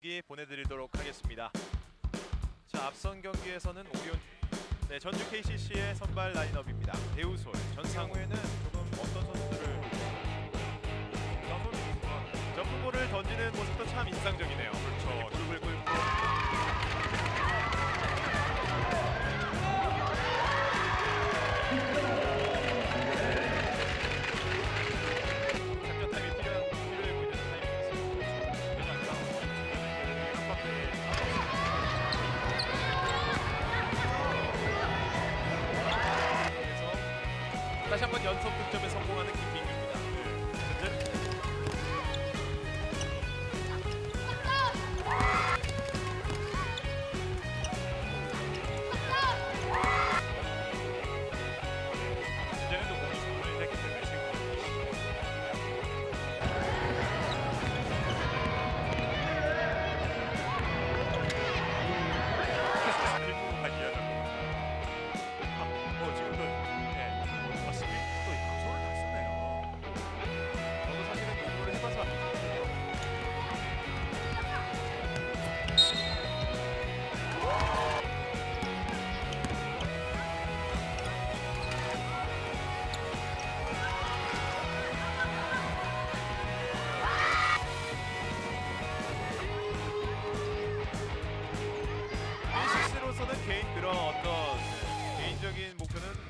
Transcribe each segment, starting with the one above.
경기 보내드리도록 하겠습니다. 자 앞선 경기에서는 오리온 네, 전주 KCC의 선발 라인업입니다. 배우솔, 전상우에는 조금 어떤 선수들을 점프볼을 던지는 모습도 참 인상적이네요. 다시 한번 연속 득점에 성공하는 김민규입니다.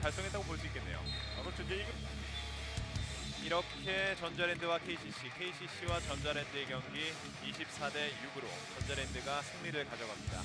달성했다고 볼 수 있겠네요. 아, 그렇죠. 이제 이거 이렇게 전자랜드와 KCC, KCC와 전자랜드의 경기 24대 6으로 전자랜드가 승리를 가져갑니다.